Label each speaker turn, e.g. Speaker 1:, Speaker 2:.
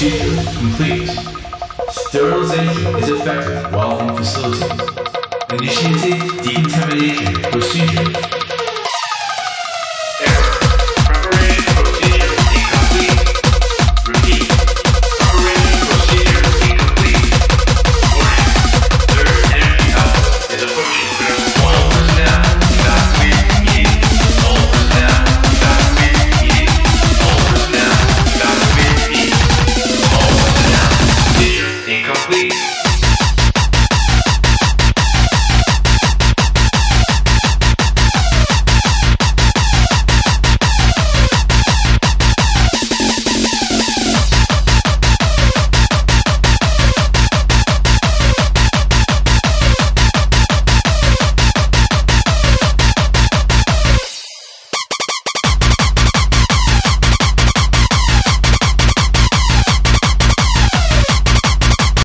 Speaker 1: Procedure complete. Sterilization is effective while in facility. Initiated decontamination procedure.